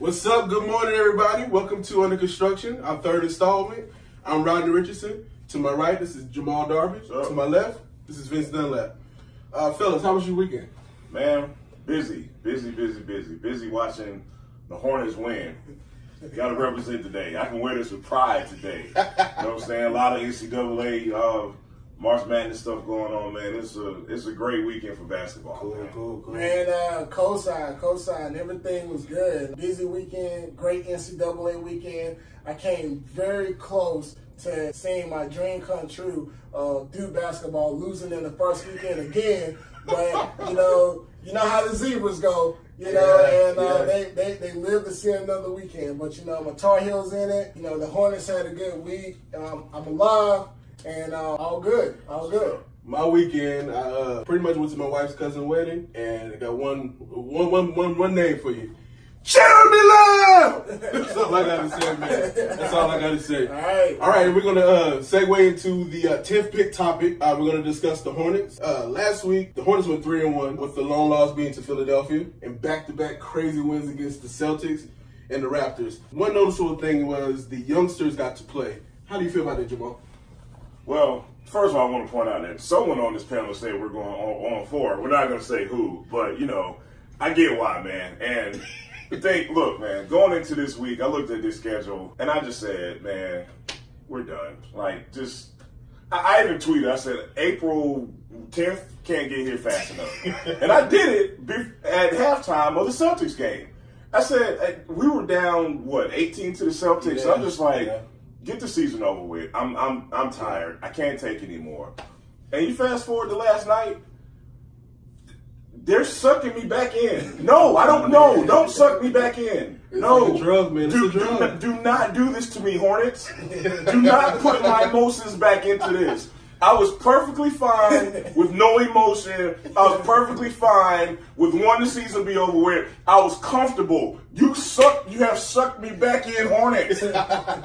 What's up? Good morning, everybody. Welcome to Under Construction, our third installment. I'm Rodney Richardson. To my right, this is Jamal up? To my left, this is Vince Dunlap. Uh, fellas, how was your weekend? Man, busy, busy, busy, busy, busy watching the Hornets win. Got to represent today. I can wear this with pride today. You know what I'm saying? A lot of NCAA uh, March Madness stuff going on, man. It's a it's a great weekend for basketball. man. cool, cool. Man, uh, cosign, cosign. Everything was good. Busy weekend, great NCAA weekend. I came very close to seeing my dream come true. Uh, Duke basketball losing in the first weekend again, but you know, you know how the zebras go. You know, Yeah, and uh, yeah. they, they they live to see another weekend. But you know, my Tar Heels in it. You know, the Hornets had a good week. Um, I'm alive, and uh, all good, all good. My weekend, I uh, pretty much went to my wife's cousin wedding, and I got one, one, one, one, one name for you. Jeremy Lamb! That's all I gotta say, man. That's all I gotta say. All right. All right, we're gonna uh, segue into the uh, tenth pick topic. Uh, we're gonna discuss the Hornets. Uh, last week, the Hornets went three and one, with the lone loss being to Philadelphia, and back-to-back crazy wins against the Celtics and the Raptors. One noticeable thing was the youngsters got to play. How do you feel about it, Jamal? Well, first of all, I want to point out that someone on this panel said we're going on, on four. We're not going to say who, but you know, I get why, man. And the thing, look, man, going into this week, I looked at this schedule and I just said, man, we're done. Like, just, I, I even tweeted, I said, April 10th can't get here fast enough. and I did it bef- at halftime of the Celtics game. I said, we were down, what, 18 to the Celtics? Yeah, I'm just like, yeah. Get the season over with. I'm I'm I'm tired. I can't take anymore. And you fast forward to last night, they're sucking me back in. No, I don't know. Don't suck me back in. No. like drug, man. It's Do, a drug. do, do not do this to me, Hornets. do not put my emotions back into this. I was perfectly fine with no emotion. I was perfectly fine with wanting the season to be over with. I was comfortable. You suck. You have sucked me back in, Hornets.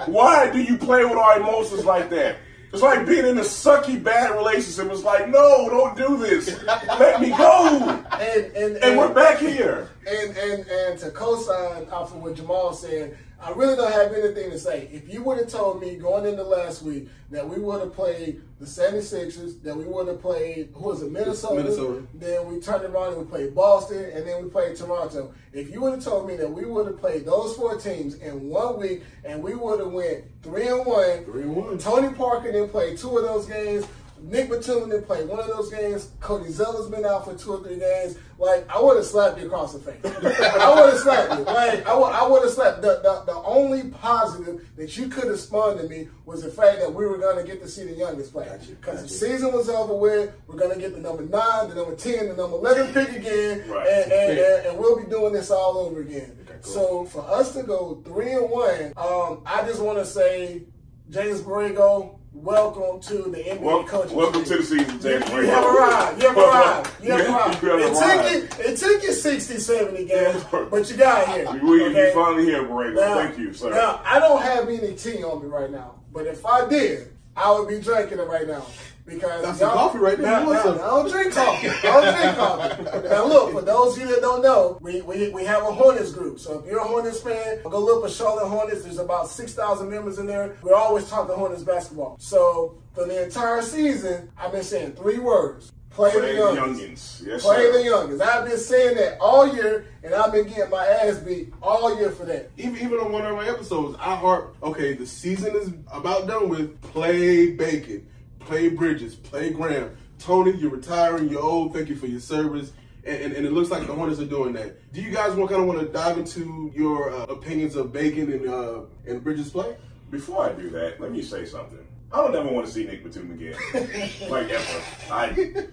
Why do you play with our emotions like that? It's like being in a sucky bad relationship. It's like, no, don't do this. Let me go. And and, And we're back here. And and and to co-sign off of what Jamal said, I really don't have anything to say. If you would have told me going into last week that we would have played the 76ers, that we would have played who was it, Minnesota, Minnesota. then we turned around and we played Boston, and then we played Toronto. If you would have told me that we would have played those four teams in one week and we would have went three and one, Three and one. Tony Parker didn't play two of those games. Nick Batum didn't play one of those games. Cody Zeller's been out for two or three games. Like, I would have slapped you across the face. I would have slapped you. Like, I would, I would have slapped. The, the, the only positive that you could have spun to me was the fact that we were going to get to see the youngest play. Gotcha, Because the season was over with. We're going to get the number nine, the number 10, the number 11 pick again. Right. And, and, and, and we'll be doing this all over again. cool. So for us to go three and one, um, I just want to say, James Borrego, welcome to the NBA Well, coaching. welcome to the season, James. You have arrived. You have arrived. You have You arrived. have It took you. It took you 60, 70 games, but you got here. We, okay? you finally here, Borrego. Now- Thank you, sir. Now I don't have any tea on me right now, but if I did, I would be drinking it right now. Because Got some y'all- coffee right there. Now, You now. I don't drink coffee. I don't drink coffee. Now look, for those of you that don't know, we, we, we have a Hornets group. So if you're a Hornets fan, go look for Charlotte Hornets. There's about 6,000 members in there. We're always talking the Hornets basketball. So for the entire season, I've been saying three words. Play, Play the the youngins. youngins. Yes, Play sir. the youngins. I've been saying that all year, and I've been getting my ass beat all year for that. Even even on one of my episodes, I heart okay. The season is about done with. Play Bacon, play Bridges, play Graham. Tony, you're retiring. You're old. Thank you for your service. And, and, and it looks like the Hornets are doing that. Do you guys want kind of want to dive into your uh, opinions of Bacon and uh, and Bridges play? Before I do that, let me say something. I don't ever want to see Nick Batum again. like ever. I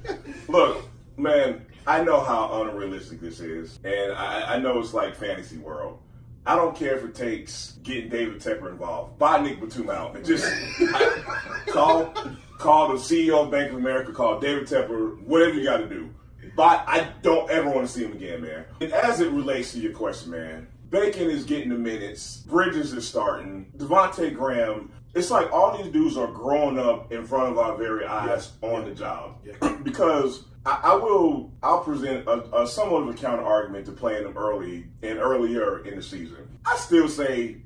look, man, I know how unrealistic this is. And I, I know it's like fantasy world. I don't care if it takes getting David Tepper involved. Buy Nick Batum out and just I- call call the CEO of Bank of America, call David Tepper, whatever you got to do. But I don't ever want to see him again, man. And as it relates to your question, man, Bacon is getting the minutes. Bridges is starting. Devontae Graham. It's like all these dudes are growing up in front of our very eyes on the job. Yeah. because I, I will. I'll present a, a somewhat of a counter argument to playing them early and earlier in the season. I still say,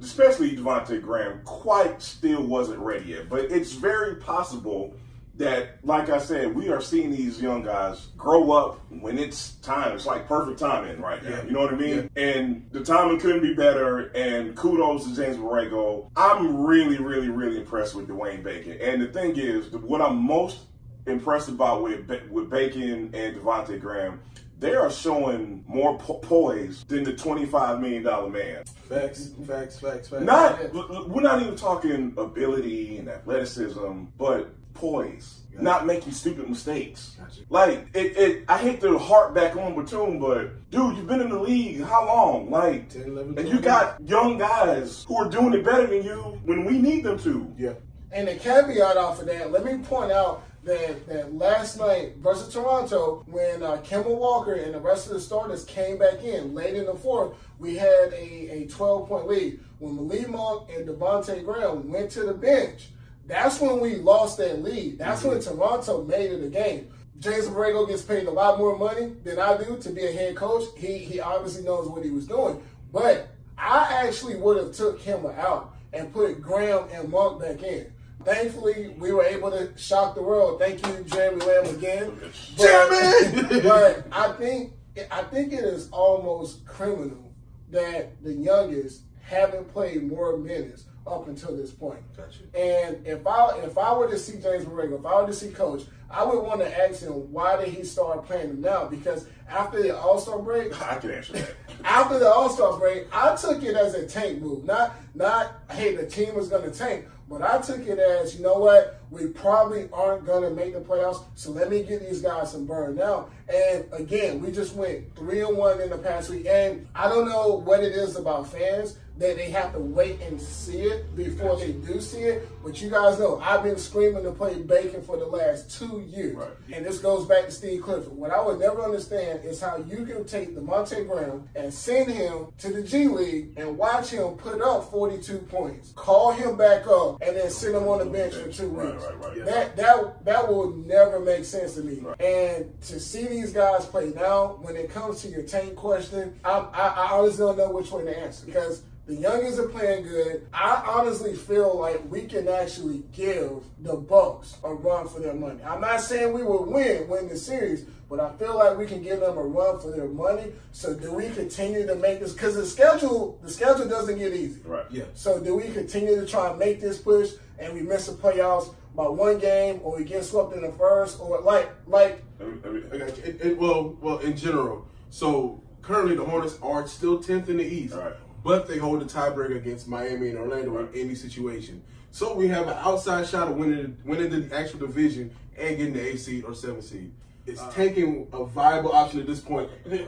especially Devonte Graham, quite still wasn't ready yet. But it's very possible that, like I said, we are seeing these young guys grow up when it's time. It's like perfect timing right now. Yeah. You know what I mean? And the timing couldn't be better. And kudos to James Borrego. I'm really, really, really impressed with Dwayne Bacon. And the thing is, what I'm most impressed about with with Bacon and Devontae Graham, they are showing more po- poise than the $25 million man. Facts, facts, facts, facts. Not, we're not even talking ability and athleticism, but poise. Gotcha. Not making stupid mistakes. Gotcha. Like it, it, I hate to harp back on Batum, but dude, you've been in the league how long? Like, 10, 11, and you got young guys who are doing it better than you when we need them to. Yeah. And the caveat off of that, let me point out that, that last night versus Toronto, when uh, Kemba Walker and the rest of the starters came back in late in the fourth, we had a, a 12 point lead. When Malik Monk and Devontae Graham went to the bench, that's when we lost that lead. That's when Toronto made it a game. James Borrego gets paid a lot more money than I do to be a head coach. He he obviously knows what he was doing. But I actually would have took him out and put Graham and Monk back in. Thankfully, we were able to shock the world. Thank you, Jeremy Lamb, again. But, Jeremy! but I think I think it is almost criminal that the youngest haven't played more minutes up until this point. Gotcha. And if I if I were to see James Borrego, if I were to see Coach, I would want to ask him why did he start playing him now? Because after the All Star break, I can answer that. after the All Star break, I took it as a tank move. Not not hey, the team was gonna tank, but I took it as you know what, we probably aren't gonna make the playoffs, so let me give these guys some burn now. And again, we just went three and one in the past week, and I don't know what it is about fans that they have to wait and see it before they do see it. But you guys know I've been screaming to play Bacon for the last two years. Right. And this goes back to Steve Clifford. What I would never understand is how you can take Devontae Graham and send him to the G League and watch him put up 42 points, call him back up, and then sit him on the bench for two weeks. right, right. That that that will never make sense to me. And to see these guys play now, when it comes to your tank question, I'm, I, I honestly don't know which way to answer because. The youngins are playing good. I honestly feel like we can actually give the Bucks a run for their money. I'm not saying we will win, win the series, but I feel like we can give them a run for their money. So do we continue to make this? Because the schedule, the schedule doesn't get easy. Right. Yeah. So do we continue to try and make this push and we miss the playoffs by one game, or we get swept in the first, or like like Let me- let me- I got you. It, it, well, well, in general. So currently, the Hornets are still tenth in the East, Right. But they hold the tiebreaker against Miami and Orlando in any situation. So we have an outside shot of winning winning the actual division and getting the eighth seed or seventh seed. It's uh, taking a viable option at this point.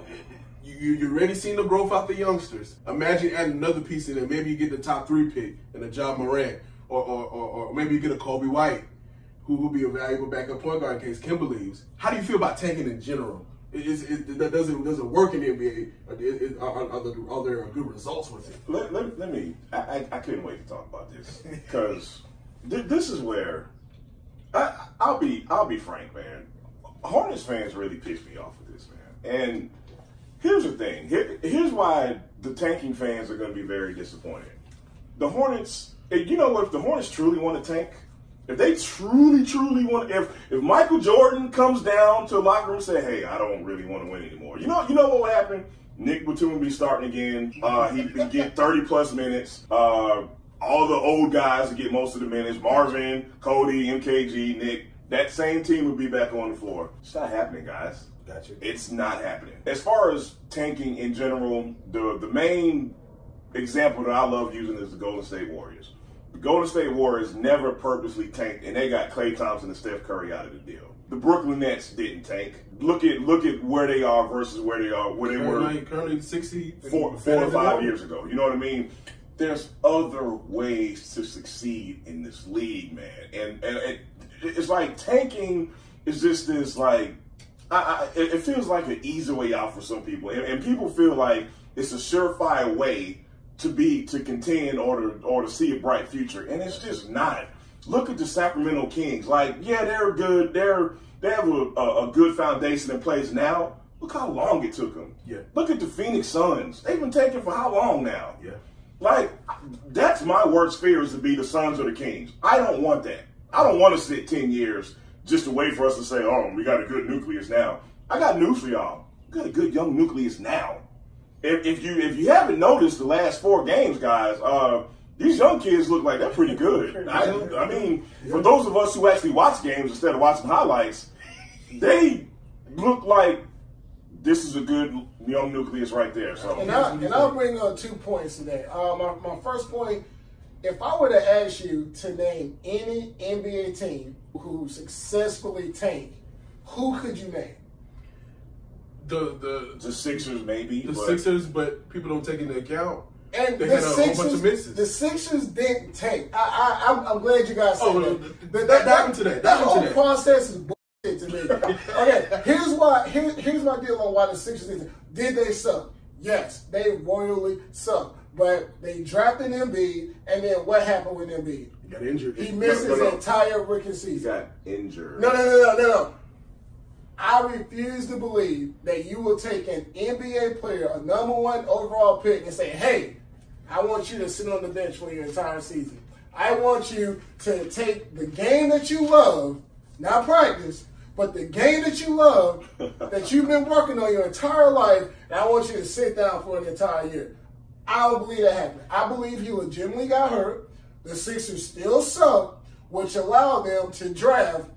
You, you, you already seen the growth out the youngsters. Imagine adding another piece in there. Maybe you get the top three pick and a Ja Morant, or, or, or, or maybe you get a Coby White who will be a valuable backup point guard in case Kemba leaves. How do you feel about tanking in general? Is, is, that doesn't doesn't work in the NBA? Is, are, are, there, are there good results with it? let, let, let me. I, I, I couldn't wait to talk about this because th- this is where I, I'll be. I'll be frank, man. Hornets fans really pissed me off with this, man. And here's the thing. Here, here's why the tanking fans are going to be very disappointed. The Hornets. You know what? If the Hornets truly want to tank, if they truly, truly want, if if Michael Jordan comes down to the locker room and say, "Hey, I don't really want to win anymore," you know, you know what will happen? Nick Batum will be starting again. Uh, he'd be get thirty plus minutes. Uh, all the old guys would get most of the minutes. Marvin, Cody, MKG, Nick. That same team would be back on the floor. It's not happening, guys. Gotcha. It's not happening. As far as tanking in general, the the main example that I love using is the Golden State Warriors. The Golden State Warriors never purposely tanked, and they got Klay Thompson and Steph Curry out of the deal. The Brooklyn Nets didn't tank. Look at look at where they are versus where they are where they were Currently, currently sixty four, four or five years ago. You know what I mean? There's other ways to succeed in this league, man. And and it, it's like tanking is just this like I, I, it it feels like an easy way out for some people, and, and people feel like it's a surefire way to be to contend or to or to see a bright future, and it's just not. look at the Sacramento Kings. Like, yeah, they're good. They're they have a, a, a good foundation in place now. Look how long it took them. Yeah. Look at the Phoenix Suns. They've been taking for how long now? Yeah. Like, that's my worst fear is to be the Suns or the Kings. I don't want that. I don't want to sit 10 years just to wait for us to say, oh, we got a good nucleus now. I got news for y'all. We got a good young nucleus now. If, if you if you haven't noticed the last four games, guys, uh, these young kids look like they're pretty good. I, I mean, for those of us who actually watch games instead of watching highlights, they look like this is a good young nucleus right there. So And, I, and I'll bring up two points today. Uh, my, my first point if I were to ask you to name any NBA team who successfully tanked, who could you name? The the the Sixers maybe. the but Sixers, but people don't take into account. And They the had a whole bunch Sixers, of misses. the Sixers didn't tank. I, I, I'm, I'm glad you guys oh, said Oh, that. no, But that- happened today that, That dive whole that. process is bullshit to me. okay, here's why. Here, here's my deal on why the Sixers did. Did they suck? Yes, they royally suck. But they drafted Embiid, and then what happened with Embiid? He got injured. He missed No, no, his no. entire rookie he season. got injured. No, no, no, no, no, no. I refuse to believe that you will take an NBA player, a number one overall pick, and say, hey, I want you to sit on the bench for your entire season. I want you to take the game that you love, not practice, but the game that you love, that you've been working on your entire life, and I want you to sit down for an entire year. I don't believe that happened. I believe he legitimately got hurt. The Sixers still suck, which allowed them to draft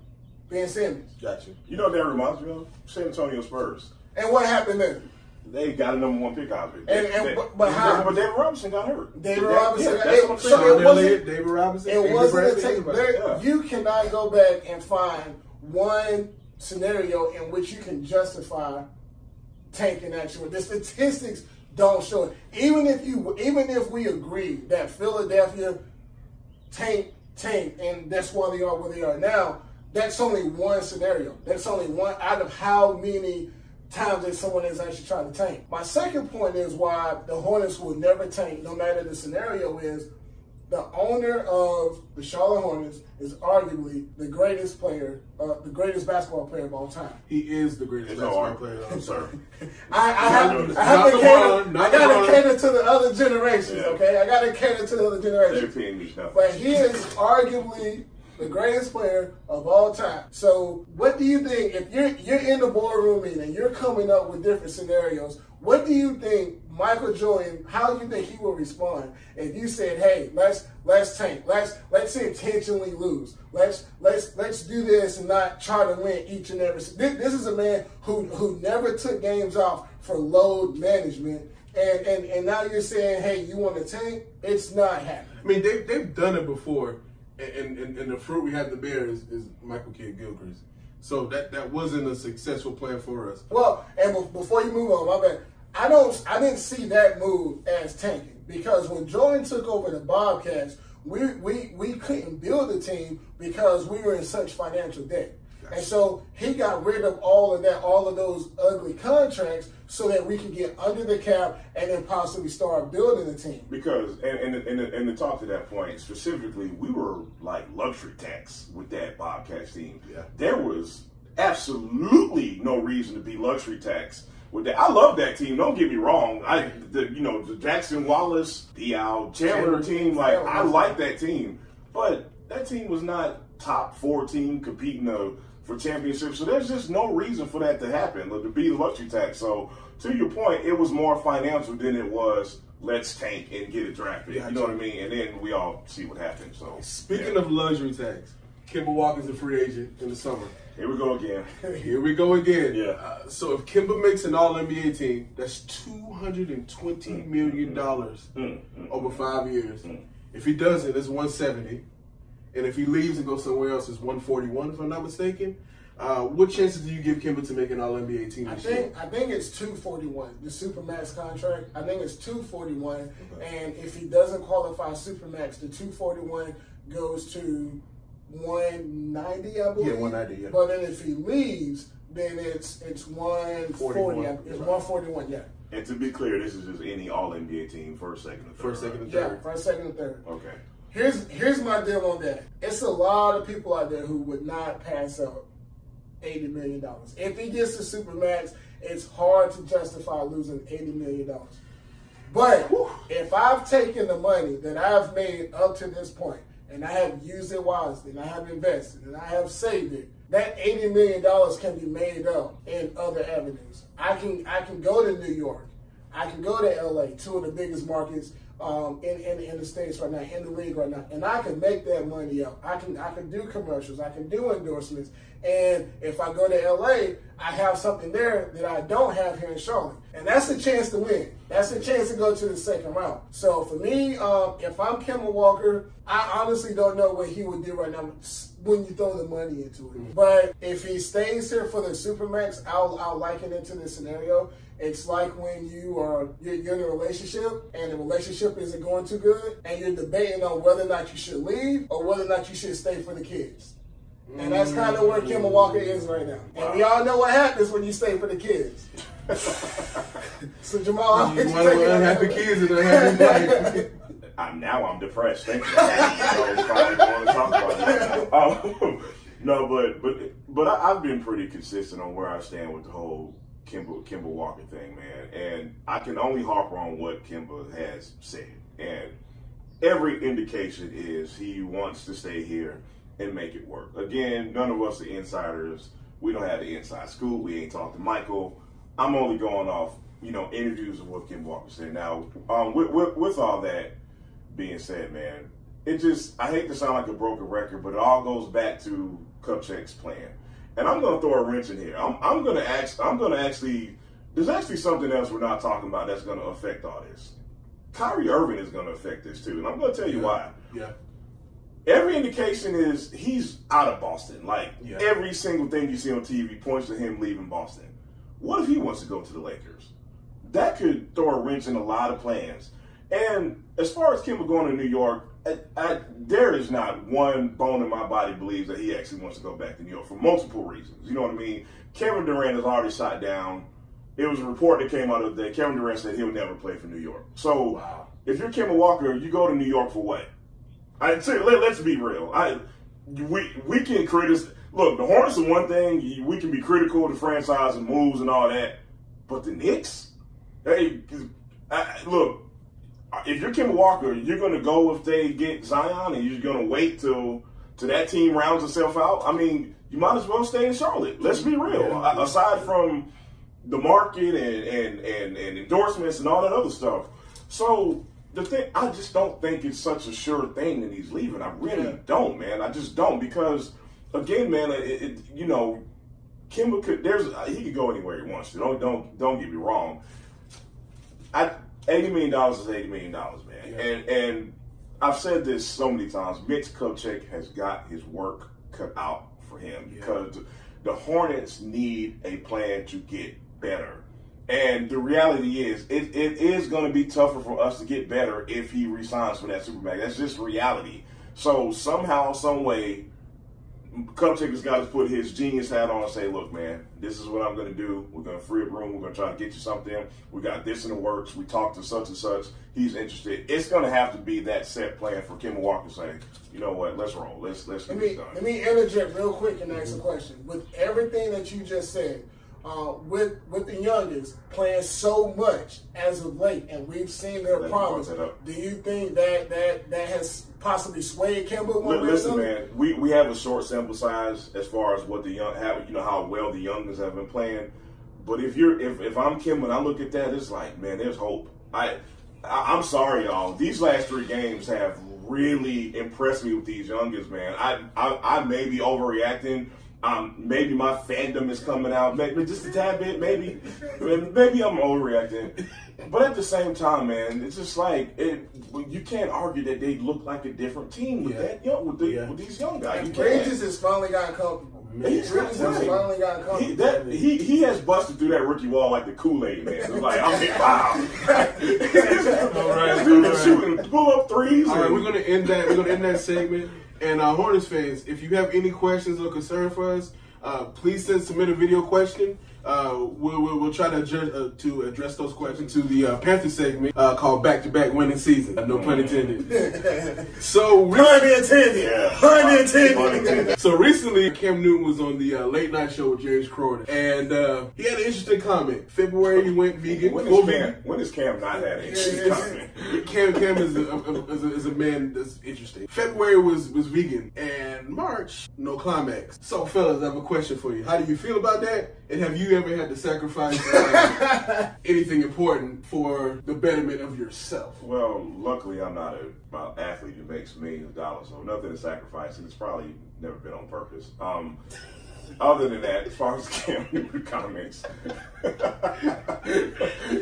Ben Simmons. Gotcha. You know what that reminds me of? San Antonio Spurs. And what happened then? They got a number one pick out of it. And- and- They- but- but how? But David Robinson got hurt. David That- Robinson Yeah, that's it- what I'm so it wasn't- Elliott, David Robinson. It Avery wasn't a Bradley, take. There, Yeah. You cannot go back and find one scenario in which you can justify tanking actually. The statistics don't show it. Even if you, even if we agree that Philadelphia tank tank and that's why they are where they are now, that's only one scenario. That's only one out of how many times that someone is actually trying to tank. My second point is why the Hornets will never tank, no matter the scenario is the owner of the Charlotte Hornets is arguably the greatest player, uh, the greatest basketball player of all time. He is the greatest There's no basketball argument. player. I'm sorry. I, I have, I have to cater. not I got LeBron. to cater to the other generations. Yeah. Okay, I got to cater to the other Their generations. opinion means nothing. But he is arguably the greatest player of all time. So, what do you think if you're you're in the boardroom meeting, and you're coming up with different scenarios? What do you think Michael Jordan? How do you think he will respond if you said, "Hey, let's let's tank, let's let's intentionally lose, let's let's let's do this and not try to win each and every." This, this is a man who who never took games off for load management. And, and, and now you're saying, hey, you want to tank? It's not happening. I mean, they, they've done it before, and, and, and the fruit we have to bear is, is Michael Kidd Gilchrist. So that, that wasn't a successful plan for us. Well, and be- before you move on, my bad. I don't. I didn't see that move as tanking because when Jordan took over the Bobcats, we we we couldn't build a team because we were in such financial debt, and so he got rid of all of that, all of those ugly contracts, so that we could get under the cap and then possibly start building a team. Because and and, and, and to talk to that point specifically, we were like luxury tax with that Bobcats team. Yeah. There was absolutely no reason to be luxury tax with that. I love that team. Don't get me wrong. I the you know the Jackson Wallace, the Al Chandler team. Like I like that team, but that team was not top four team competing uh, for championships. So there's just no reason for that to happen. To be luxury tax. So to your point, it was more financial than it was. Let's tank and get it drafted. You know what I mean? And then we all see what happens. So Speaking yeah. of luxury tax, Kemba Walker's a free agent in the summer. here we go again. Here we go again. Yeah. Uh, so if Kemba makes an All NBA team, that's two hundred and twenty million dollars Mm, mm. over five years. If he doesn't, it's one seventy, and if he leaves and goes somewhere else, it's one forty one. If I'm not mistaken. Uh, what chances do you give Kemba to make an All NBA team I this year? think I think it's two forty one. The supermax contract. I think it's two forty one. And if he doesn't qualify supermax, the two forty one goes to one ninety. I believe. 190, yeah. But then if he leaves, then it's it's one forty. 41, It's one forty one. Yeah. And to be clear, this is just any All NBA team, first, second, and third. First, second, and Yeah. First, second, and third. Okay. Here's here's my deal on that. It's a lot of people out there who would not pass up eighty million dollars. If he gets the supermax, it's hard to justify losing eighty million dollars. But if I've taken the money that I've made up to this point and I have used it wisely and I have invested and I have saved it, that eighty million dollars can be made up in other avenues. I can I can go to New York, I can go to LA, two of the biggest markets um, in, in in the states right now, in the league right now, and I can make that money up. I can I can do commercials, I can do endorsements, and if I go to LA, I have something there that I don't have here in Charlotte, and that's a chance to win. That's a chance to go to the second round. So for me, um, if I'm Kemba Walker, I honestly don't know what he would do right now when you throw the money into it. Mm-hmm. But if he stays here for the supermax, I'll I'll liken it to this scenario. It's like when you are you're, you're, in a relationship and the relationship isn't going too good, and you're debating on whether or not you should leave or whether or not you should stay for the kids. And that's kind of where Kemba Walker is right now. And we all know what happens when you stay for the kids. so Jamal, I'm you want to unhappy kids and unhappy life. I'm now I'm depressed. Thank you. I want to talk about it. Um, no, but but but I, have been pretty consistent on where I stand with the whole Kemba Kemba Walker thing, man. And I can only harp on what Kemba has said. And every indication is he wants to stay here and make it work. Again, none of us are insiders. We don't have the inside scoop. We ain't talked to Michael. I'm only going off, you know, interviews of what Kemba Walker said. Now, um, with, with, with all that being said, man, it just, I hate to sound like a broken record, but it all goes back to Kupchak's plan. And I'm going to throw a wrench in here. I'm, I'm going to ask, I'm going to actually, there's actually something else we're not talking about that's going to affect all this. Kyrie Irving is going to affect this too. And I'm going to tell you yeah. why. Yeah every indication is he's out of Boston. Like yeah. every single thing you see on TV points to him leaving Boston. What if he wants to go to the Lakers? That could throw a wrench in a lot of plans. And as far as Kemba going to New York, I, I, there is not one bone in my body believes that he actually wants to go back to New York for multiple reasons. You know what I mean? Kevin Durant has already shot down. It was a report that came out of the day. Kevin Durant said he'll never play for New York. So wow. if you're Kemba Walker, you go to New York for what? I say, let, us be real. I we we can criticize. Look, the Hornets are one thing. We can be critical of the franchise and moves and all that, but the Knicks, hey, I, look, if you're Kemba Walker, you're going to go if they get Zion, and you're going to wait till till that team rounds itself out. I mean, you might as well stay in Charlotte. Let's be real. Yeah. Aside from the market and, and, and, and endorsements and all that other stuff. So the thing, I just don't think it's such a sure thing that he's leaving. I really yeah. don't, man. I just don't because, again, man, it, it, you know, Kemba could. There's he could go anywhere he wants to. Don't don't don't get me wrong. Eighty million dollars is eighty million dollars, man. Yeah. And and I've said this so many times. Mitch Kupchak has got his work cut out for him yeah. because the Hornets need a plan to get better. And the reality is, it, it is going to be tougher for us to get better if he resigns for that Supermax. That's just reality. So somehow, some way, Kupchak has got to put his genius hat on and say, look, man, this is what I'm going to do. We're going to free up room. We're going to try to get you something. We got this in the works. We talked to such and such. He's interested. It's going to have to be that set plan for Kemba Walker saying, you know what, let's roll. Let's let's get let me, this done. Let me interject real quick and ask a question. With everything that you just said, uh, with with the youngest playing so much as of late, and we've seen their promise. Do you think that that that has possibly swayed Kemba one Listen, man, we, we have a short sample size as far as what the young have, you know, how well the youngest have been playing. But if you're if if I'm Kim and I look at that, it's like, man, there's hope. I, I I'm sorry, y'all. These last three games have really impressed me with these youngest, man. I I, I may be overreacting um, maybe my fandom is coming out, maybe just a tad bit, maybe, maybe I'm overreacting. But at the same time, man, it's just like it. You can't argue that they look like a different team with yeah. that young, with, the, yeah. with these young guys. You Bridges has finally gotten comfortable. He's Bridges has finally gotten comfortable. He, that, he, he has busted through that rookie wall like the Kool Aid man. It's like I'm mean, wow. All right, dude, shooting pull up threes. All right, we're gonna end that. We're gonna end that segment. And uh, Hornets fans, if you have any questions or concern for us, uh, please send submit a video question. Uh, we'll, we'll, we'll try to address, uh, to address those questions to the uh, Panther segment uh, called Back to Back Winning Season. Uh, no pun intended. so, re- Pun intended. Pun intended. Pun intended. so recently, Cam Newton was on the uh, late night show with James Corden, and uh, he had an interesting comment. February, he went vegan. When full is Cam? vegan. When is Cam not had it? Yeah, yeah, comment? Cam Cam is a, is, a, is a man that's interesting. February was was vegan, and March no climax. So, fellas, I have a question for you. How do you feel about that? And have you ever had to sacrifice uh, anything important for the betterment of yourself? Well, luckily I'm not a uh, athlete who makes millions of dollars, so nothing to sacrifice, and it's probably never been on purpose. Um, other than that, as far as Cam Newton comments, as,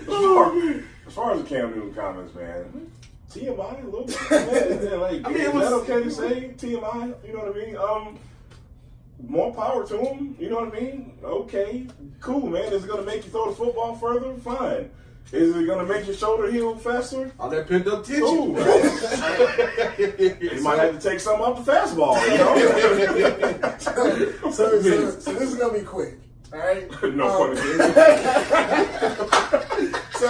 far, as far as the Cam Newton comments, man, TMI a little bit. Man, like, I mean, is was- that okay to say TMI? You know what I mean? Um, more power to him. You know what I mean? Okay, cool, man. Is it gonna make you throw the football further? Fine. Is it gonna make your shoulder heal faster? All that pent up tension. Cool. You might have to take some off the fastball. You know? So, so, so, so this is gonna be quick. All right. no Um, pun. So,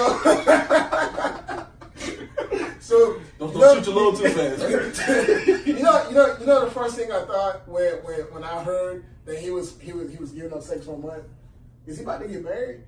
so Don't, don't shoot your little too fast. you know, you know, you know. The first thing I thought when when, when I heard that he was he was he was giving up sex for a month, is he about to get married?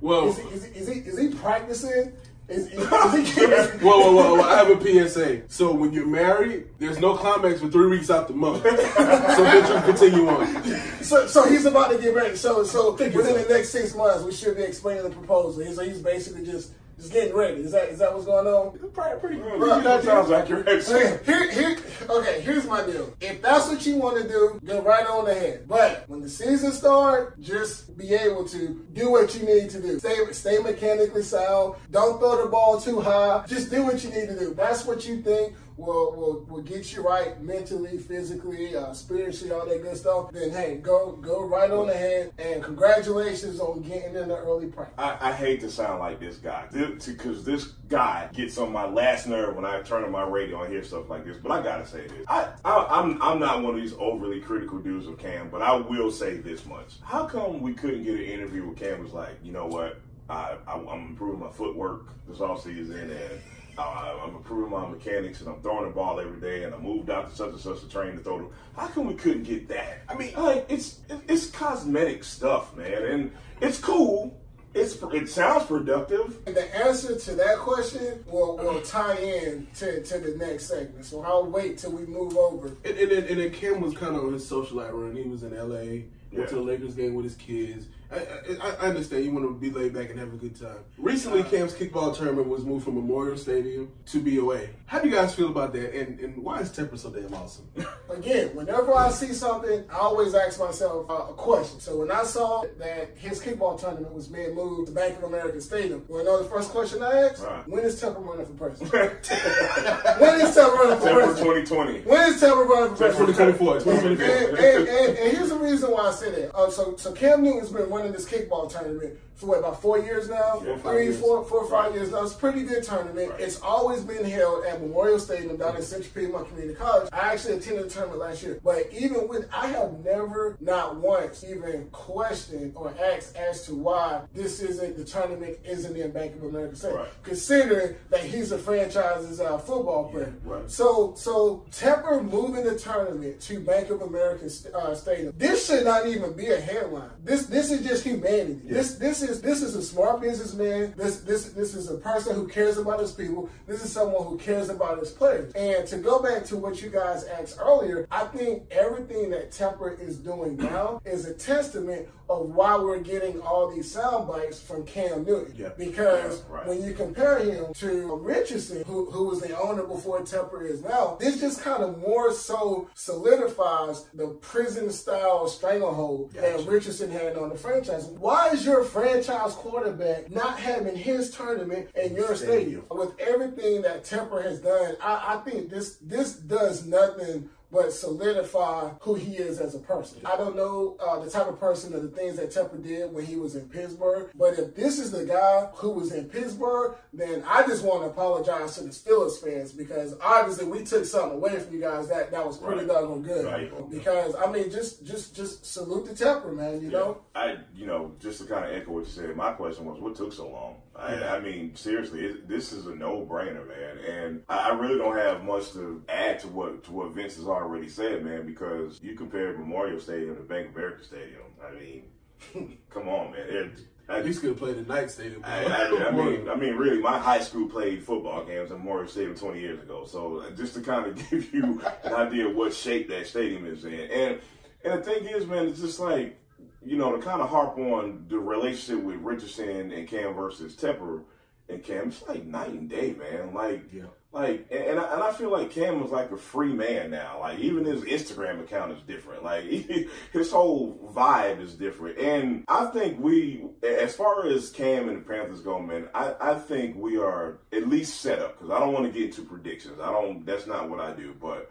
Well, Is he is he is he, is he practicing? Is, is, is he Whoa, whoa, whoa, whoa, I have a PSA. So when you're married, there's no climax for three weeks out the month. so bitch, you continue on. So, so he's about to get married. So, so within the next six months, we should be explaining the proposal. So he's basically just just getting ready. Is that is that what's going on? Pretty, pretty good. Right. That sounds accurate. Okay, here, here, okay, here's my deal. If that's what you want to do, go right on ahead. But when the season starts, just be able to do what you need to do. Stay, stay mechanically sound. Don't throw the ball too high. Just do what you need to do. That's what you think will will, will get you right mentally, physically, uh, spiritually, all that good stuff. Then hey, go go right on ahead. And congratulations on getting in the early practice. I, I hate to sound like this guy because this guy gets on my last nerve when I turn on my radio and hear stuff like this. But I gotta say this: I, I I'm I'm not one of these overly critical dudes of Cam, but I will say this much: How come we couldn't get an interview with Cam was like, you know what, I, I I'm improving my footwork this offseason and. Uh, I'm improving my mechanics and I'm throwing the ball every day and I moved out to such and such to train to throw the. How come we couldn't get that? I mean, like it's it's cosmetic stuff, man, and it's cool. It's it sounds productive. And the answer to that question will, will tie in to, to the next segment. So I'll wait till we move over. And, and, then, and then Cam was kind of on his socialite run. He was in LA, went to the Lakers game with his kids. I, I, I understand you want to be laid back and have a good time. Recently, Cam's kickball tournament was moved from Memorial Stadium to BOA. How do you guys feel about that? And, and why is Tepper so damn awesome? Again, whenever I see something, I always ask myself uh, a question. So when I saw that his kickball tournament was being moved to Bank of America Stadium, you know the first question I asked? Right. When is Tepper running for president? when is Tepper running for September president? 2020. When is Tepper running for president? 2024, And, 2024. and, and, and here's the reason why I say that. Uh, so, so Cam Newton's been running this kickball tournament for what, about four years now? Yeah, Three, years. four, four five Right. years now. It's a pretty good tournament. Right. It's always been held at Memorial Stadium down in Central Piedmont Community College. I actually attended the tournament last year. But even with, I have never, not once, even questioned or asked as to why this isn't, the tournament isn't in Bank of America Stadium. Right. Considering that he's a franchise's uh, football player. right. So, so Tepper moving the tournament to Bank of America uh, Stadium. This should not even be a headline. This, this is just humanity. This, this is, this is a smart businessman. This, this, this is a person who cares about his people. This is someone who cares about his players. And to go back to what you guys asked earlier, I think everything that Tepper is doing now is a testament of why we're getting all these sound bites from Cam Newton. Yeah. Because Yeah, right. when you compare him to Richardson, who, who was the owner before Tepper is now, this just kind of more so solidifies the prison style stranglehold that Richardson had on the franchise. Why is your franchise quarterback not having his tournament in your stadium? Stadium. With everything that Tepper has done, I, I think this this does nothing but solidify who he is as a person. I don't know uh, the type of person or the things that Tepper did when he was in Pittsburgh, but if this is the guy who was in Pittsburgh, then I just want to apologize to the Steelers fans because obviously we took something away from you guys that that was pretty Right. doggone good. Right. Because I mean, just just just salute the Tepper, man. You know. I, you know, just to kind of echo what you said, my question was, what took so long? I, I mean, seriously, it, this is a no-brainer, man, and I, I really don't have much to add to what to what Vince has already said, man, because you compare Memorial Stadium to Bank of America Stadium. I mean, come on, man. It, I, At least could have played at Night Stadium. I, I, I mean, I mean, really, my high school played football games at Memorial Stadium 20 years ago. So uh, just to kind of give you an idea of what shape that stadium is in, and and the thing is, man, it's just like you know to kind of harp on the relationship with Richardson and Cam versus Tepper and Cam. It's like night and day, man. Like Yeah. like, and and I, and I feel like Cam is like a free man now. Like, even his Instagram account is different. Like, his whole vibe is different. And I think we, as far as Cam and the Panthers go, man, I, I think we are at least set up because I don't want to get into predictions. I don't. That's not what I do. But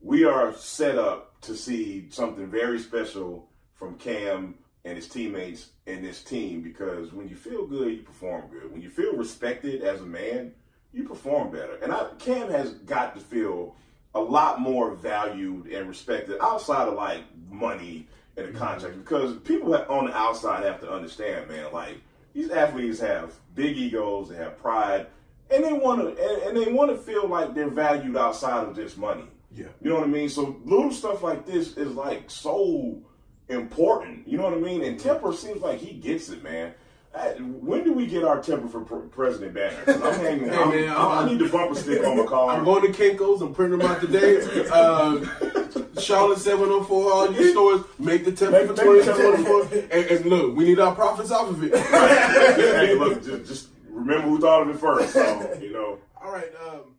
we are set up to see something very special from Cam and his teammates and this team because when you feel good, you perform good. When you feel respected as a man, you perform better. And I, Cam has got to feel a lot more valued and respected outside of like money and a contract mm-hmm. because people on the outside have to understand, man, like these athletes have big egos, they have pride, and they want to and, and they want to feel like they're valued outside of just money. Yeah. You know what I mean? So little stuff like this is like so important. You know what I mean? And Tepper seems like he gets it, man. I- when do we get our Tepper for pr- President banner? I'm hanging. Hey, I'm- man, I'm- i need the bumper sticker on my car. I'm going to Kinko's. I'm printing them out today. Uh, Charlotte 704, all your stores, make the 10 Make- for make the 2024. And, and look, we need our profits off of it. hey, look, just, just remember who thought of it first. So you know. All right. Um,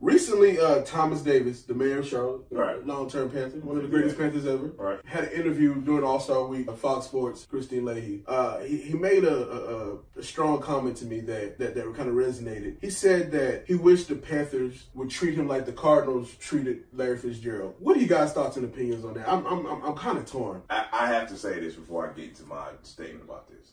recently, uh, Thomas Davis, the mayor of Charlotte, Right. long-term Panther, one of the greatest Yeah. Panthers ever, Right. had an interview during All Star Week of Fox Sports. Kristine Leahy. Uh, he, he made a, a, a strong comment to me that, that that kind of resonated. He said that he wished the Panthers would treat him like the Cardinals treated Larry Fitzgerald. What are you guys' thoughts and opinions on that? I'm I'm I'm, I'm kind of torn. I, I have to say this before I get to my statement about this.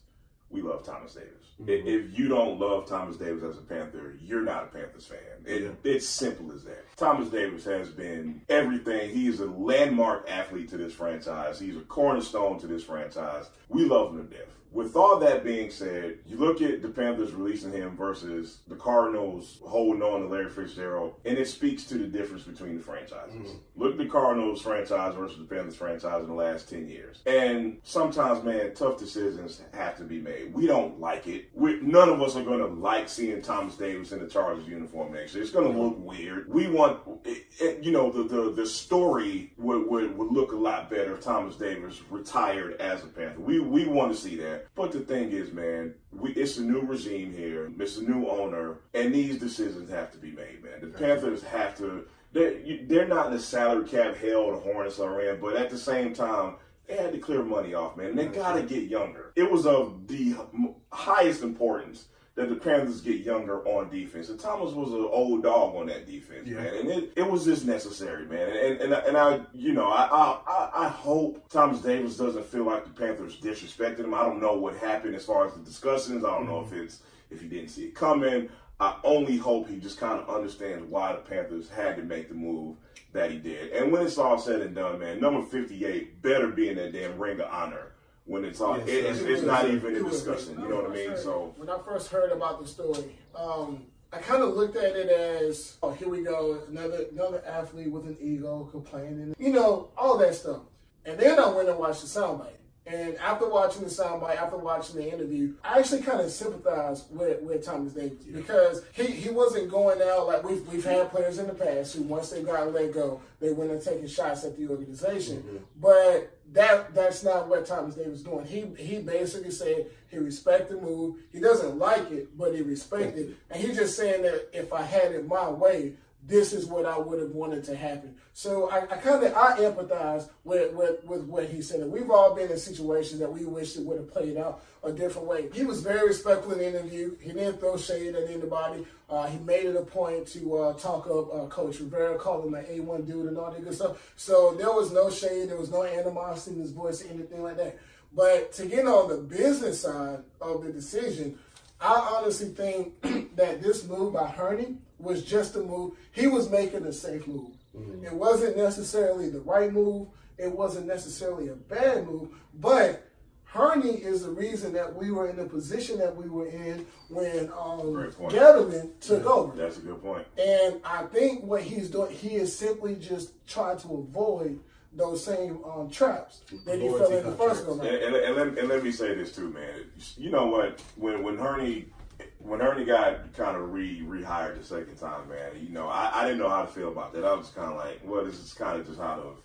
We love Thomas Davis. Mm-hmm. If, you don't love Thomas Davis as a Panther, you're not a Panthers fan. It, Yeah. It's simple as that. Thomas Davis has been everything. He is a landmark athlete to this franchise. He's a cornerstone to this franchise. We love him to death. With all that being said, you look at the Panthers releasing him versus the Cardinals holding on to Larry Fitzgerald, and it speaks to the difference between the franchises. Mm-hmm. Look at the Cardinals franchise versus the Panthers franchise in the last 10 years. And sometimes, man, tough decisions have to be made. We don't like it. We, none of us are going to like seeing Thomas Davis in the Chargers uniform next year. It's going to look weird. We want, it, it- you know, the, the, the story would, would, would look a lot better if Thomas Davis retired as a Panther. We, we want to see that. But the thing is, man, we, it's a new regime here. It's a new owner. And these decisions have to be made, man. The Panthers have to. They're, they're not in the salary cap hell the Hornets are in, but at the same time, they had to clear money off, man. They got to get younger. It was of the highest importance that the Panthers get younger on defense. And Thomas was an old dog on that defense, Yeah. man. And it, it was just necessary, man. And and, and I, you know, I, I I- hope Thomas Davis doesn't feel like the Panthers disrespected him. I don't know what happened as far as the discussions. I don't know if mm-hmm. it's if he didn't see it coming. I only hope he just kind of understands why the Panthers had to make the move that he did. And when it's all said and done, man, number 58 better be in that damn ring of honor when it's all, Yes, it- it's, it's not even a discussion. You know what I mean? When So, when I first heard about the story, um, I kind of looked at it as, oh, here we go, another another athlete with an ego complaining, you know, all that stuff. And then I went and watched the soundbite. And after watching the soundbite, after watching the interview, I actually kind of sympathized with, with Thomas Davis because he, he wasn't going out like we've, we've had players in the past who once they got let go, they went and taking shots at the organization. But that that's not what Thomas Davis doing. He he basically said he respect the move. He doesn't like it, but he respect it. And he's just saying that if I had it my way, this is what I would have wanted to happen. So I, I kind of I empathize with, with with what he said. And we've all been in situations that we wish it would have played out a different way. He was very respectful in the interview. He didn't throw shade at anybody. Uh, he made it a point to uh, talk up uh, Coach Rivera, call him an A1 dude and all that good stuff. So there was no shade. There was no animosity in his voice or anything like that. But to get on the business side of the decision, I honestly think that this move by Hurney was just a move. He was making a safe move. Mm-hmm. It wasn't necessarily the right move. It wasn't necessarily a bad move, but Hurney is the reason that we were in the position that we were in when um, Gettleman took yeah, over. That's a good point. And I think what he's doing, he is simply just trying to avoid those same um, traps that he fell in the first go and, and, and, let, and let me say this too, man. You know what? When when Hurney when Hurney got kind of re rehired the second time, man, you know, I, I didn't know how to feel about that. I was kind of like, well, this is kind of just out of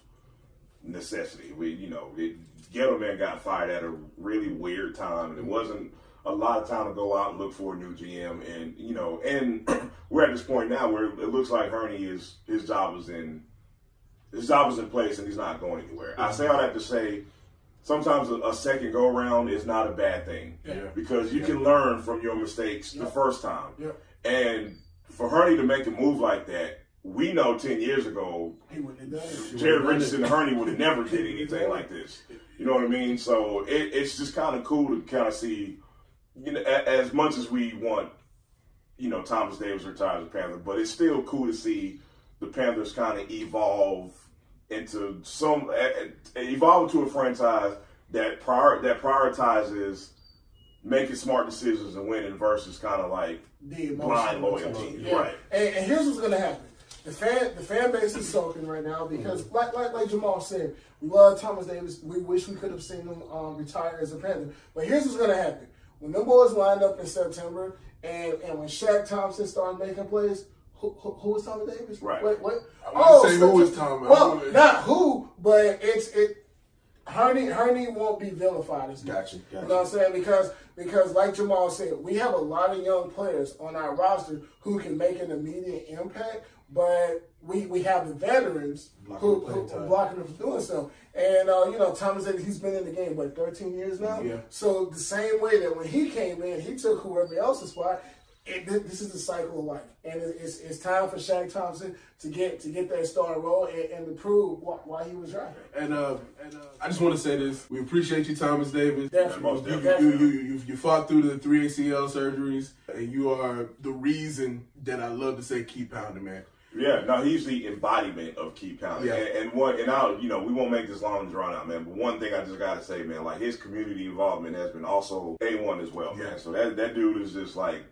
necessity. We, you know, it, Gettleman got fired at a really weird time, and it wasn't a lot of time to go out and look for a new GM. And you know, and we're at this point now where it looks like Hurney is his job is in his job is in place, and he's not going anywhere. I say all that to say sometimes a, a, second go around is not a bad thing yeah. because you yeah. can learn from your mistakes the first time. And for Hurney to make a move like that, we know 10 years ago, Jerry Richardson and Hurney would have never did anything like this. You know what I mean? So it, it's just kind of cool to kind of see, you know, as much as we want, you know, Thomas Davis retires as Panther, but it's still cool to see the Panthers kind of evolve into some evolve into a franchise that prior that prioritizes making smart decisions and winning versus kind of like blind loyalty. Yeah. Right. And, and, here's what's going to happen. The fan, the fan base is soaking right now because, mm-hmm. like, like, like Jamal said, we love Thomas Davis. We wish we could have seen him um, retire as a Panther. But here's what's going to happen: when the boys lined up in September, and and when Shaq Thompson started making plays, who, who, who is Thomas Davis? Right. What? what? Oh, say who is Thomas? Well, not who, but it's it. Hurney Hurney won't be vilified as much. Gotcha, gotcha. You know what I'm saying? Because because like Jamal said, we have a lot of young players on our roster who can make an immediate impact, but we we have the veterans blocking who, who, who blocking them from doing so. And uh, you know, Thomas said he's been in the game what 13 years now. Yeah. So the same way that when he came in, he took whoever else's spot it, this is the cycle of life, and it's, it's time for Shaq Thompson to get to get that star role and, and to prove why, why, he was right. And uh, and uh, I just want to say this: we appreciate you, Thomas Davis. Definitely, you, you, you, you, you fought through the three ACL surgeries, and you are the reason that I love to say keep pounding, man. Yeah, no, he's the embodiment of keep pounding. Yeah. And, and one, and I'll, you know, we won't make this long and drawn out, man. But one thing I just gotta say, man, like his community involvement has been also a one as well, yeah. man. So that that dude is just like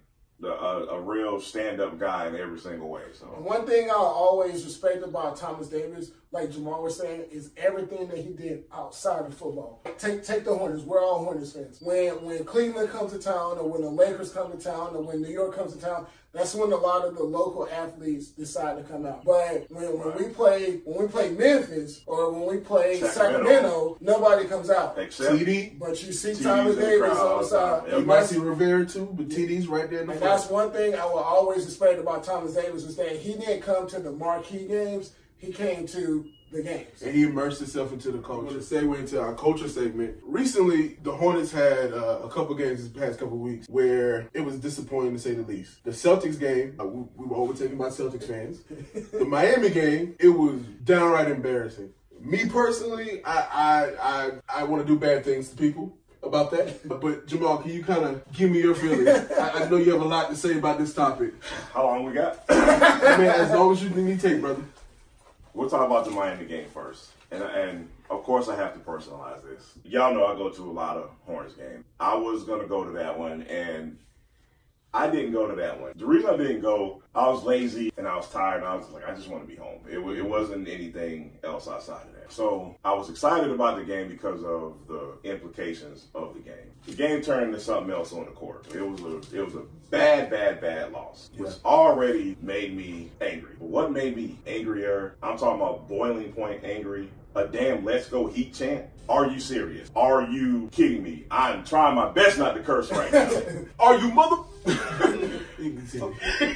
the, a, real stand-up guy in every single way. So one thing I always respect about Thomas Davis, like Jamal was saying, is everything that he did outside of football. Take take the Hornets. We're all Hornets fans. When when Cleveland comes to town, or when the Lakers come to town, or when New York comes to town, that's when a lot of the local athletes decide to come out. But when, when we play when we play Memphis or when we play Sacramento, Sacramento nobody comes out. Except TD. But you see TD's Thomas Davis on the side. You might see Rivera too, but TD's right there in the And that's one thing I will always respect about Thomas Davis is that he didn't come to the marquee games. He came to the games. And he immersed himself into the culture. To segue into our culture segment, recently the Hornets had uh, a couple games this past couple weeks where it was disappointing to say the least. The Celtics game, uh, we, we, were overtaken by Celtics fans. the Miami game, it was downright embarrassing. Me personally, I I I, I want to do bad things to people about that. But Jamal, can you kind of give me your feelings? I, I, know you have a lot to say about this topic. How long we got? Man, as long as you need to take, brother. We'll talk about the Miami game first. And, and of course, I have to personalize this. Y'all know I go to a lot of Horns games. I was going to go to that one, and I didn't go to that one. The reason I didn't go, I was lazy and I was tired. And I was like, I just want to be home. It, it wasn't anything else outside of that. So I was excited about the game because of the implications of the game. The game turned into something else on the court. It was a it was a bad, bad, bad loss, which already made me angry. But what made me angrier? I'm talking about boiling point angry. A damn let's go heat chant. Are you serious? Are you kidding me? I'm trying my best not to curse right now. Are you mother?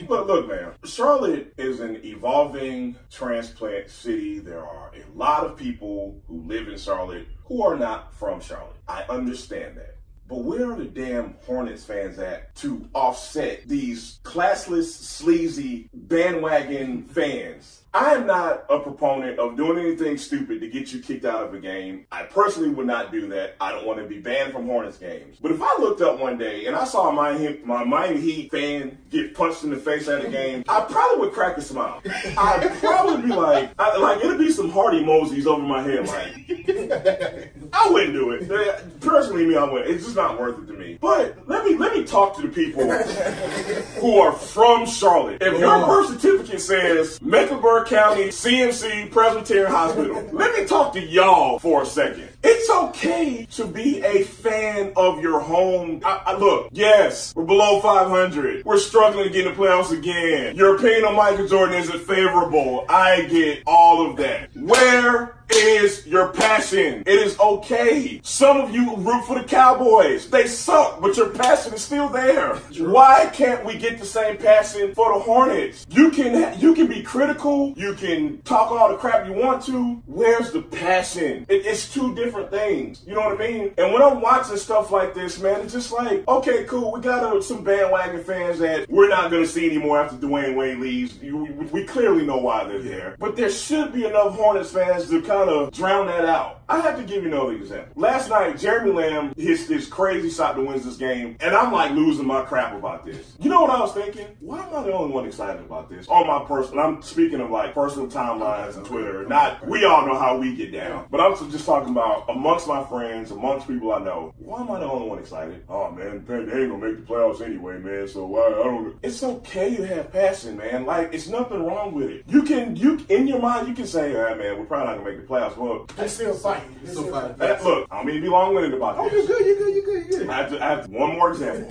but look, man, Charlotte is an evolving transplant city. There are a lot of people who live in Charlotte who are not from Charlotte. I understand that. But where are the damn Hornets fans at to offset these classless, sleazy, bandwagon fans? I am not a proponent of doing anything stupid to get you kicked out of a game. I personally would not do that. I don't want to be banned from Hornets games. But if I looked up one day and I saw my my Miami Heat fan get punched in the face at a game, I probably would crack a smile. I'd probably be like, I, like it'd be some heart emojis over my head, like I wouldn't do it. Uh, personally, me, I wouldn't. It's just not worth it to me. But let me let me talk to the people who are from Charlotte. If your birth certificate says Mecklenburg County CMC Presbyterian Hospital. Let me talk to y'all for a second. It's okay to be a fan of your home. I, I, look, yes, we're below 500. We're struggling to get in the playoffs again. Your opinion on Michael Jordan isn't favorable. I get all of that. Where is your passion? It is okay. Some of you root for the Cowboys. They suck, but your passion is still there. Why can't we get the same passion for the Hornets? You can you can be critical. You can talk all the crap you want to. Where's the passion? It, it's two different things. You know what I mean? And when I'm watching stuff like this, man, it's just like, okay, cool. We got uh, some bandwagon fans that we're not going to see anymore after Dwyane Wade leaves. You, we clearly know why they're there. But there should be enough Hornets fans to kind of drown that out. I have to give you another example. Last night, Jeremy Lamb hits this crazy shot to win this game, and I'm like losing my crap about this. You know what I was thinking? Why am I the only one excited about this? On my personal, I'm speaking of like personal timelines and Twitter. Not, we all know how we get down, but I'm just talking about amongst my friends, amongst people I know. Why am I the only one excited? Oh man, they ain't gonna make the playoffs anyway, man. So why? I don't. It's okay to have passion, man. Like it's nothing wrong with it. You can, you in your mind, you can say, ah, man, we're probably not gonna make the playoffs. Well, they still fight. Fight. Look, I don't mean to be long-winded about this. Oh, you're good. You're good. You're good. You're good. I have, to, I have one more example.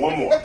one more.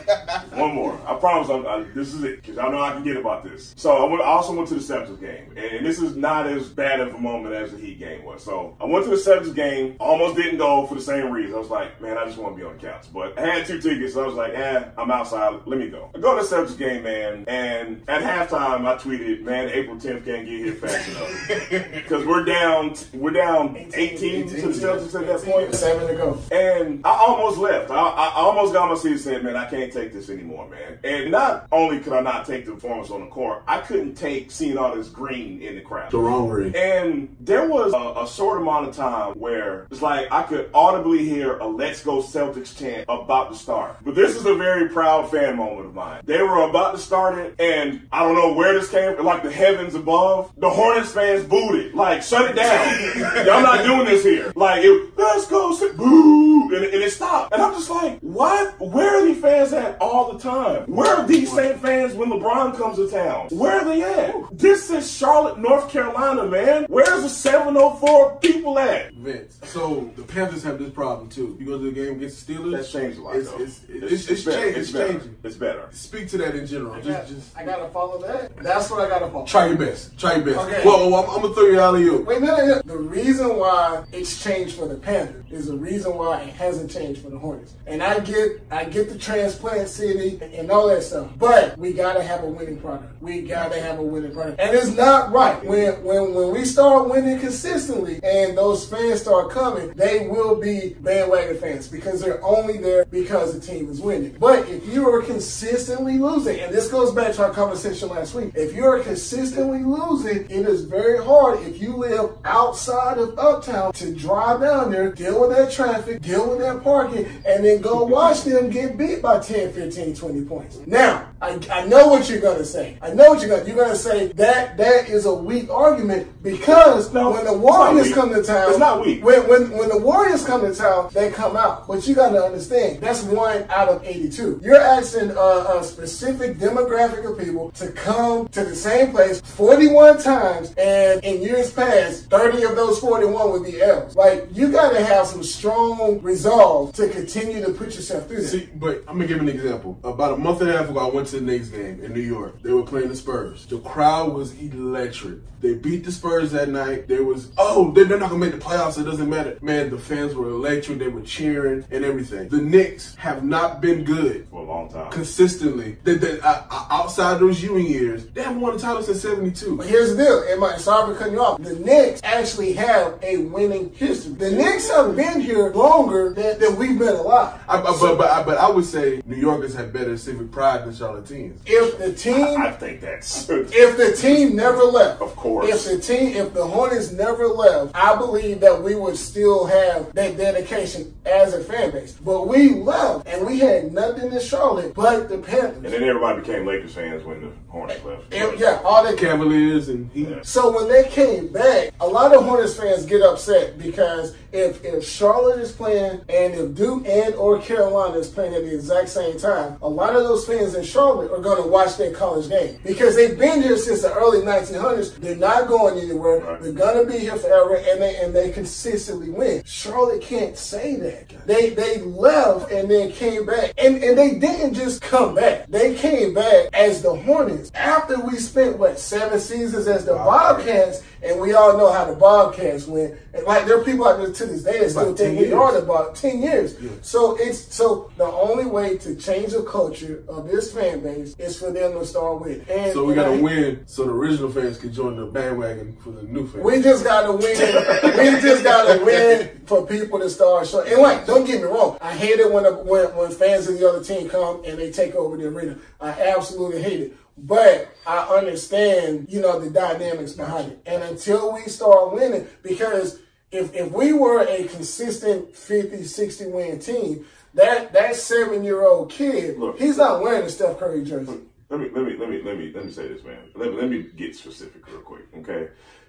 One more. I promise. I, I, this is it because I know I can get about this. So I, went, I also went to the Celtics game, and this is not as bad of a moment as the Heat game was. So I went to the Celtics game. Almost didn't go for the same reason. I was like, man, I just want to be on the couch. But I had two tickets. So I was like, eh, I'm outside. Let me go. I go to the Celtics game, man, and at halftime I tweeted, man, April 10th can't get here fast enough because we're down. We're down 18, 18 to the Celtics at that point. Seven to go. And I almost left. I, I almost got my seat and said, man, I can't take this anymore, man. And not only could I not take the performance on the court, I couldn't take seeing all this green in the crowd. The wrong green. And there was a, a short amount of time where it's like I could audibly hear a Let's Go Celtics chant about to start. But this is a very proud fan moment of mine. They were about to start it, and I don't know where this came from, like the heavens above. The Hornets fans booed it. Like, shut it down. Y'all not doing this here. Like, it, let's go, boo, and, and it stopped. And I'm just like, what? Where are these fans at all the time? Where are these same fans when LeBron comes to town? Where are they at? This is Charlotte, North Carolina, man. Where's the 704 people at? Vince. So the Panthers have this problem too. You go to the game against the Steelers. That's changed a lot. It's, though. it's, it's, it's, it's, changing. It's, it's better. changing. It's better. Speak to that in general. I, just, got, just I gotta follow that. That's what I gotta follow. try your best. Try your best. Okay. Well, well, I'm, I'm gonna throw you out of you. Wait, no, no, no. The reason why it's changed for the Panthers is the reason why it hasn't changed for the Hornets. And I get, I get the transplant city and all that stuff, but we gotta have a winning product. We gotta have a winning product, and it's not right when when when we start winning consistently and those fans start coming, they will be bandwagon fans because they're only there because the team is winning. But if you are consistently losing, and this goes back to our conversation last week, if you are consistently losing, it is very hard if you live outside of Uptown to drive down there, deal with that traffic, deal with that parking, and then go watch them get beat by 10, 15, 20 points. Now, I, I know what you're gonna say. I know what you're gonna. You're gonna say that that is a weak argument because No, when the Warriors come to town, It's not weak. When when when the Warriors come to town, they come out. But you gotta understand that's one out of 82. You're asking a, a specific demographic of people to come to the same place 41 times, and in years past, 30 of those 41 would be L's. Like you gotta have some strong resolve to continue to put yourself through that. See, but I'm gonna give an example. about a month and a half ago, I went to the Knicks game in New York. They were playing the Spurs. The crowd was electric. They beat the Spurs that night. There was, oh, they're not gonna make the playoffs. It doesn't matter. Man, the fans were electric. They were cheering and everything. The Knicks have not been good for a long time. consistently. They, they, outside those Ewing years, they haven't won a title since '72. But here's the deal, and my sorry for cutting you off. The Knicks actually have a winning history. The Knicks have been here longer than, than we've been alive. I, I- but, but, I- but I would say New Yorkers have better civic pride than Charlotteans. If the team I think that's if the team never left, Of course. if the team, if the Hornets never left, I believe that we would still have that dedication as a fan base. But we left, and we had nothing in Charlotte but the Panthers. And then everybody became Lakers fans when the Hornets left. And, yeah, all the Cavaliers and Heat. Yeah. So when they came back, a lot of Hornets fans get upset because if if Charlotte is playing and if Duke and or Carolina is playing at the exact same time, a lot of those fans in Charlotte are going to watch their college game because they've been here since the early 1900s. They're not going anywhere. Right. They're going to be here forever, and they and they consistently win. Charlotte can't say that. They they left and then came back, and and they didn't just come back. They came back as the Hornets after we spent what seven seasons as the Bobcats, and we all know how the Bobcats went. And like there are people out there to this day that still About 10 think we are the about ten years. So it's so the only way to change the culture of this fan base is for them to start winning. And So we got to I- win so the original fans can join the bandwagon for the new fans. we just gotta win. we just gotta win for people to start showing. And like, don't get me wrong, I hate it when, the, when when fans of the other team come and they take over the arena. I absolutely hate it. But I understand, you know, the dynamics behind it. And until we start winning, because if if we were a consistent 50, 60 win team, that that seven year old kid, Look. he's not wearing a Steph Curry jersey. Let me let me let me let me let me say this, man. Let me, let me get specific real quick, okay?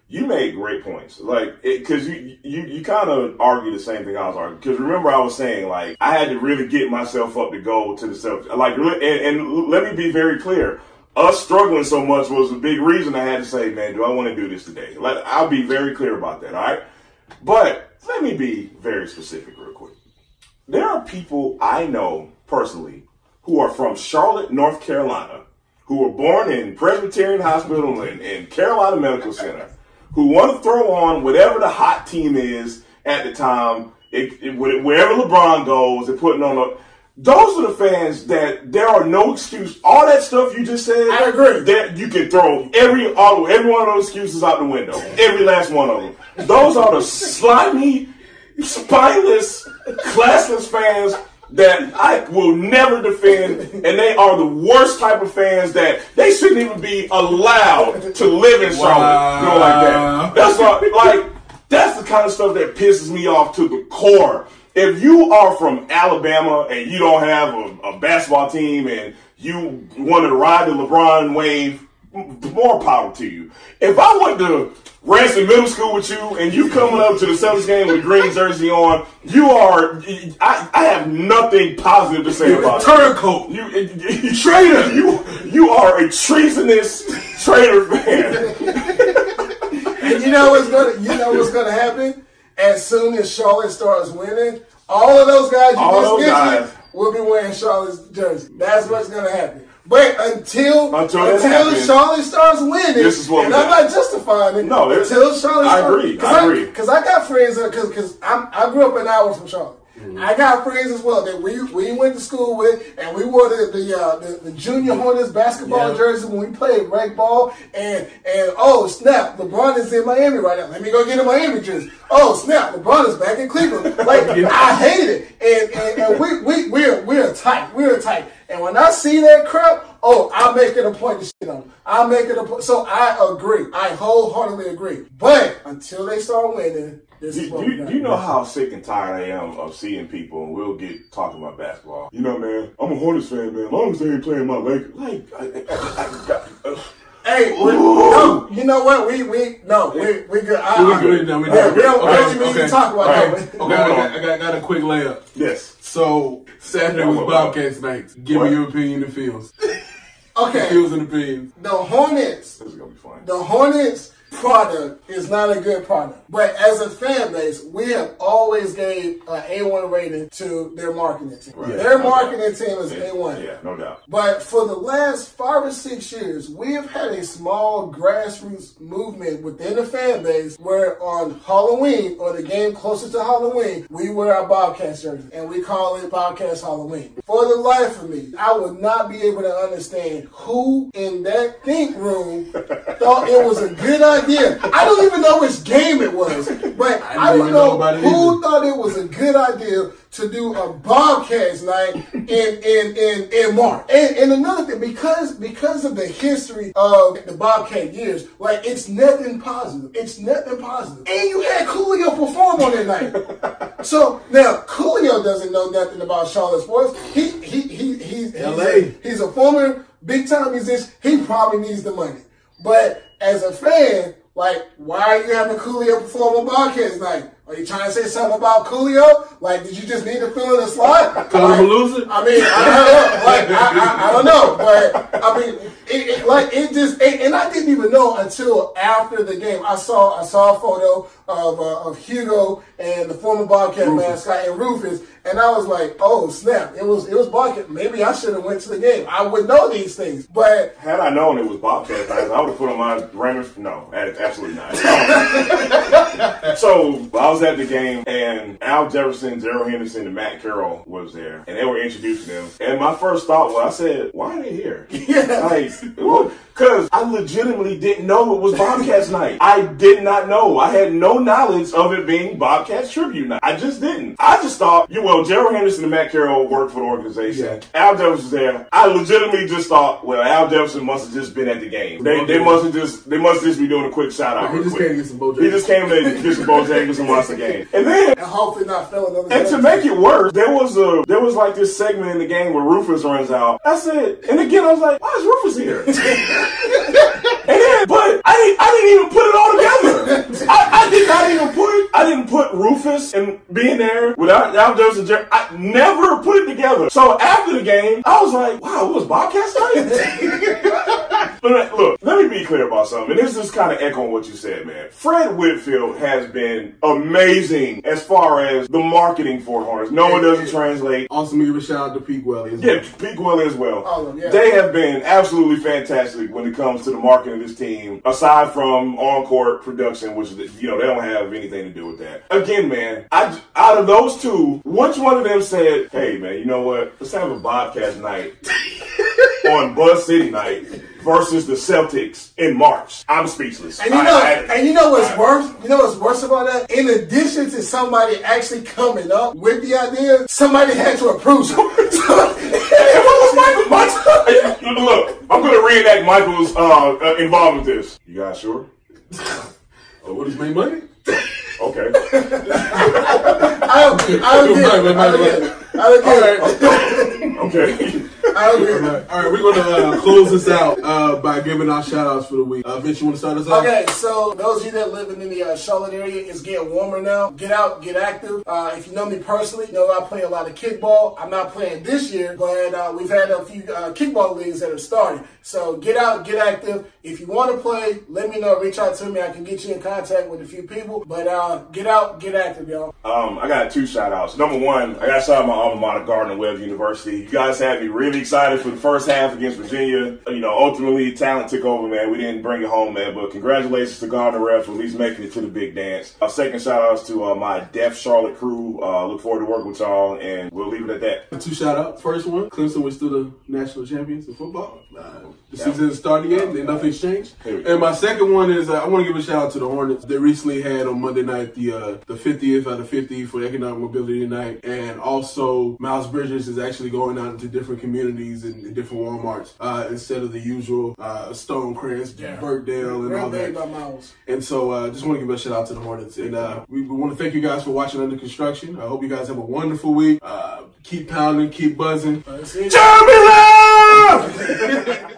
You made great points, like because you you you kind of argue the same thing I was arguing. Because remember, I was saying like I had to really get myself up to go to the self. Like, and, and let me be very clear. Us struggling so much was a big reason I had to say, man, do I want to do this today? Like, I'll be very clear about that. All right, but let me be very specific real quick. There are people I know personally who are from Charlotte, North Carolina, who were born in Presbyterian Hospital and, and Carolina Medical Center, who want to throw on whatever the hot team is at the time, it, it- wherever LeBron goes, they're putting on a. Those are the fans that there are no excuse. All that stuff you just said, I agree. That you can throw every all every one of those excuses out the window. Every last one of them. Those are the slimy, spineless, classless fans that I will never defend, and they are the worst type of fans that they shouldn't even be allowed to live in Charlotte. You know, like that. That's what, like that's the kind of stuff that pisses me off to the core. If you are from Alabama and you don't have a, a basketball team and you want to ride the LeBron wave, m- more power to you. If I went to Ransom Middle School with you and you coming up to the Celtics game with green jersey on, you are, I, I have nothing positive to say You're about it. turncoat. You, you traitor. You you are a treasonous traitor fan. And you know what's gonna you know what's gonna happen? As soon as Charlotte starts winning, all of those guys you All just mentioned guys. will be wearing Charlotte's jersey. That's what's gonna happen. But until Until until happens, Charlotte starts winning, this is what and I'm got. not justifying it. No, until Charlotte. I starts- agree, I agree. Because I got friends because because I grew up an hour from Charlotte. Mm-hmm. I got friends as well that we we went to school with, and we wore the the, uh, the, the junior Hornets basketball Yeah. jersey when we played rec ball. And and oh snap, LeBron is in Miami right now. Let me go get a Miami jersey. Oh snap, LeBron is back in Cleveland. Like I hate it, and and, and we we we're we're tight, we're tight. And when I see that crap, oh, I'll make it a point to shit on. them. I'll make it a point. So I agree. I wholeheartedly agree. But until they start winning, this Do, is what do, do you know how sick and tired I am of seeing people and we'll get talking about basketball? You know, man, I'm a Hornets fan, man. As long as they ain't playing my Lakers. Like, I, I, I, I, uh, Hey, we, no, you know what? We we no, we we good. I, We good now. We yeah, good. we don't, we Okay, don't even need okay. to talk about All that. right. one. Okay, I got, I got, I got a quick layup. yes. So Saturday was Bobcats night. Give What? me your opinion of Fields. Okay, Fields and opinions. the Hornets, This is to be fun. the Hornets product is not a good product. But as a fan base, we have always gave uh, an A1 rating to their marketing team. Right. Their Yeah. marketing team is Yeah, A1. Yeah, no doubt. But for the last five or six years, we have had a small grassroots movement within the fan base where on Halloween or the game closer to Halloween, we wear our Bobcats jersey and we call it Bobcats Halloween. For the life of me, I would not be able to understand who in that think room thought it was a good idea. I don't even know which game it was, but I, didn't don't know know who either. thought it was a good idea to do a Bobcats night in in in in March. And, and another thing, because because of the history of the Bobcat years, like it's nothing positive. It's nothing positive. And you had Coolio perform on that night. so now Coolio doesn't know nothing about Charlotte sports. He he he he's, a, he's a former big time musician. He probably needs the money. But as a fan, like, why are you having Coolio perform on Bobcats night? Are you trying to say something about Coolio? Like, did you just need to fill in the slot? Call him a loser? I mean, I don't know. Like, I, I, I don't know, but I mean, it, it, like it just, and, and I didn't even know until after the game. I saw, I saw a photo of uh, of Hugo and the former Bobcat mascot and Rufus, and I was like, oh snap! It was, it was Bobcat. Maybe I should have went to the game. I would know these things, but Had I known it was Bobcat night, I would have put on my Raymond. No, absolutely not. so I was at the game, and Al Jefferson, Gerald Henderson, and Matt Carroll was there, and they were introducing them. And my first thought was, I said, "Why are they here?" Yeah. like, because I legitimately didn't know it was Bobcats night. I did not know. I had no knowledge of it being Bobcats tribute night. I just didn't. I just thought, you well, Gerald Henderson and Matt Carroll worked for the organization. Yeah. Al Jefferson was there. I legitimately just thought, well, Al Jefferson must have just been at the game. They, they must have just they must just be doing a quick shout out. He just quick. came to get some Bojangles. He just came to get some Bojangles and watch the game. And then and hopefully not fill another. and to make it worse, there was a there was like this segment in the game where Rufus runs out. I said, and again I was like, why is Rufus here? and then, but I didn't I didn't even put it all together. I, I did not even put I didn't put Rufus and being there without Al Jefferson. Jer- I never put it together. So after the game, I was like, wow, it was Bobcats night. But uh, look, let me be clear about something. And this is kind of echoing what you said, man. Fred Whitfield has been amazing as far as the marketing for Hornets. No, one doesn't translate. Also, me give a shout out to Pete Guelli. as Yeah, well. Pete Guelli as well. Oh, yeah. They have been absolutely fantastic when it comes to the marketing of this team. Aside from on-court production, which you know they don't have anything to do with that. Again, man, I out of those two, which one of them said, "Hey, man, you know what? Let's have a Bobcats night on Buzz City night versus the Celtics in March." I'm speechless. And you know, I- and you know what's worse? You know what's worse about that? In addition to somebody actually coming up with the idea, somebody had to approve. And what was Michael? Michael look, I'm going to reenact Michael's uh, uh, involvement in this. You guys sure? Oh, what is my money? Okay. I don't get. I don't get. I don't get it. I don't get it. Okay. I don't get it. All right, all right, we're going to uh, close this out uh, by giving our shout outs for the week. Uh, Vince, you want to start us off? Okay, so those of you that live in the uh, Charlotte area, it's getting warmer now. Get out, get active. Uh, if you know me personally, you know I play a lot of kickball. I'm not playing this year, but uh, we've had a few uh, kickball leagues that have started. So get out, get active. If you want to play, let me know. Reach out to me. I can get you in contact with a few people. But uh, get out, get active, y'all. Um, I got two shout outs. Number one, I got to shout out my alma mater, Gardner Webb University. You guys had me really excited for the first half against Virginia. You know, ultimately, talent took over, man. We didn't bring it home, man. But congratulations to Gardner Webb for at least making it to the big dance. A second shout outs to uh, my Deaf Charlotte crew. Uh, look forward to working with y'all, and we'll leave it at that. Two shout outs. First one, Clemson was still the national champions in football. Uh, the season has started yet, and nothing's changed. Here we go. And my second one is uh, I want to give a shout out to the Hornets. They recently had on Monday night the uh, the 50th out of 50 for Economic Mobility Night, and also Miles Bridges is actually going out into different communities and, and different WalMarts uh, instead of the usual uh, Stonecrest, Birkdale, and all that. Miles. And so, uh, just want to give a shout out to the Hornets. And uh, we, we want to thank you guys for watching Under Construction. I hope you guys have a wonderful week. Uh, keep pounding, keep buzzing. That's it. Jamila!